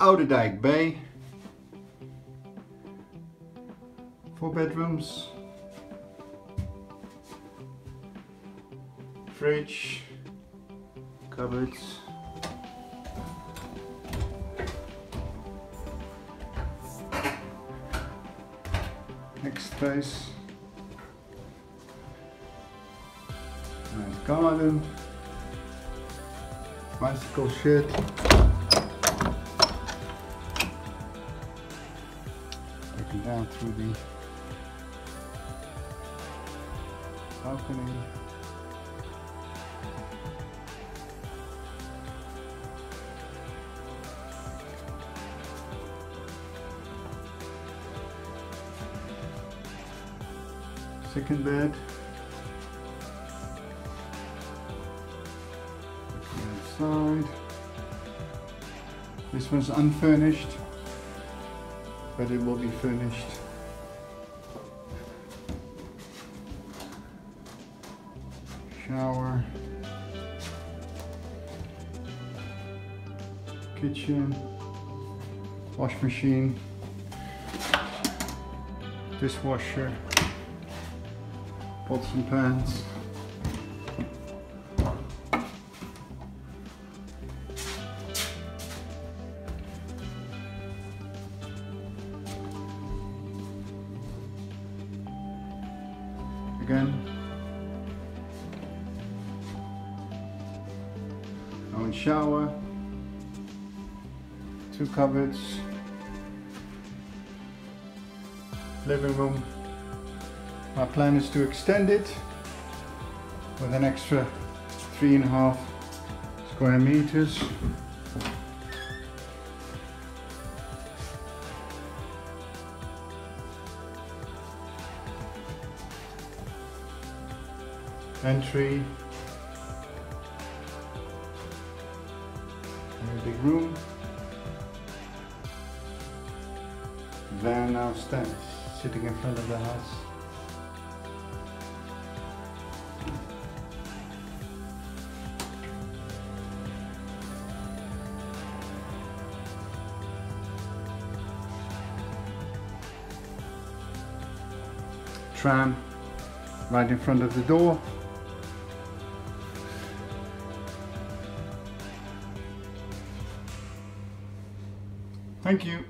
Oudedijk B. Four bedrooms. Fridge. Cupboards. Next space. Nice garden. Bicycle shed. Down through the balcony. Second bed. Outside. This one's unfurnished, but it will be furnished. Shower. Kitchen. Wash machine. Dishwasher pots and pans. Again, own shower, two cupboards, living room my plan is to extend it with an extra three and a half square meters. Entry. Very big room. Van now stands sitting in front of the house. tram right in front of the door. Thank you.